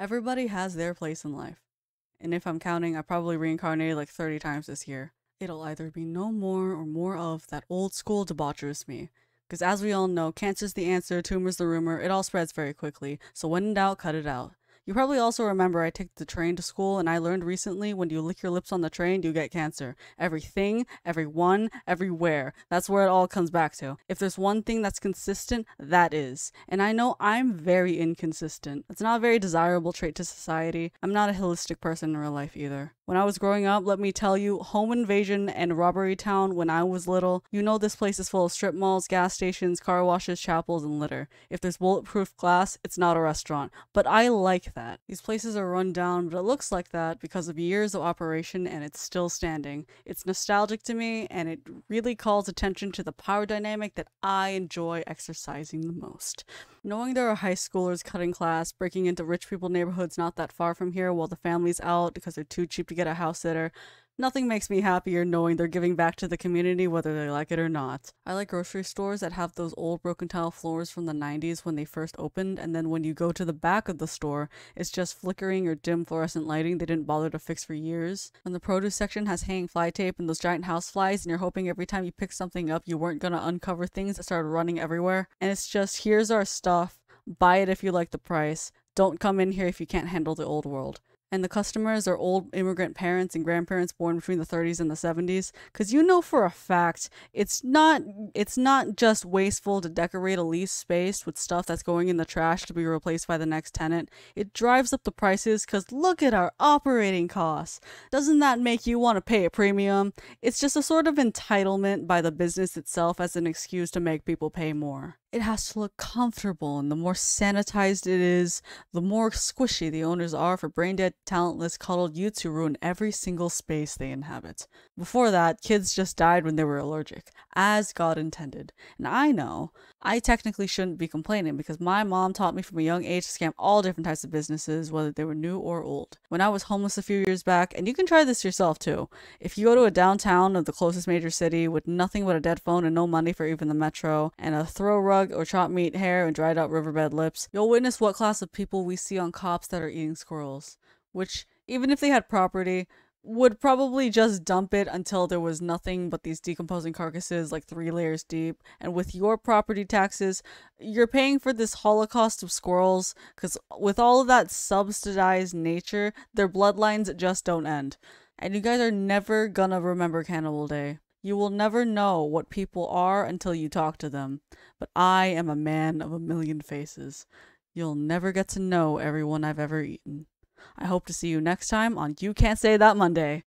Everybody has their place in life. And if I'm counting, I probably reincarnated like 30 times this year. It'll either be no more or more of that old school debaucherous me. Because as we all know, cancer's the answer, tumor's the rumor, it all spreads very quickly. So when in doubt, cut it out. You probably also remember I take the train to school, and I learned recently when you lick your lips on the train, you get cancer. Everything, everyone, everywhere. That's where it all comes back to. If there's one thing that's consistent, that is. And I know I'm very inconsistent. It's not a very desirable trait to society. I'm not a holistic person in real life either. When I was growing up, let me tell you, home invasion and robbery town when I was little, you know this place is full of strip malls, gas stations, car washes, chapels, and litter. If there's bulletproof glass, it's not a restaurant. But I like that. These places are run down, but it looks like that because of years of operation and it's still standing. It's nostalgic to me and it really calls attention to the power dynamic that I enjoy exercising the most. Knowing there are high schoolers cutting class, breaking into rich people neighborhoods not that far from here while the family's out because they're too cheap to get a house sitter, Nothing makes me happier knowing they're giving back to the community whether they like it or not. I like grocery stores that have those old broken tile floors from the 90s when they first opened, and then when you go to the back of the store, it's just flickering or dim fluorescent lighting they didn't bother to fix for years. When the produce section has hanging fly tape and those giant house flies, and you're hoping every time you pick something up you weren't gonna uncover things that started running everywhere. And it's just, here's our stuff, buy it if you like the price. Don't come in here if you can't handle the old world and the customers are old immigrant parents and grandparents born between the 30s and the 70s cuz you know for a fact it's not it's not just wasteful to decorate a lease space with stuff that's going in the trash to be replaced by the next tenant. It drives up the prices cuz look at our operating costs. Doesn't that make you want to pay a premium? It's just a sort of entitlement by the business itself as an excuse to make people pay more it has to look comfortable, and the more sanitized it is, the more squishy the owners are for brain dead, talentless, coddled youths who ruin every single space they inhabit. Before that, kids just died when they were allergic, as God intended. And I know I technically shouldn't be complaining because my mom taught me from a young age to scam all different types of businesses, whether they were new or old. When I was homeless a few years back, and you can try this yourself too, if you go to a downtown of the closest major city with nothing but a dead phone and no money for even the metro, and a throw rug or chopped meat hair and dried out riverbed lips, you'll witness what class of people we see on cops that are eating squirrels. Which, even if they had property, would probably just dump it until there was nothing but these decomposing carcasses like three layers deep. And with your property taxes, you're paying for this holocaust of squirrels because with all of that subsidized nature, their bloodlines just don't end. And you guys are never gonna remember Cannibal Day. You will never know what people are until you talk to them. But I am a man of a million faces. You'll never get to know everyone I've ever eaten. I hope to see you next time on You Can't Say That Monday.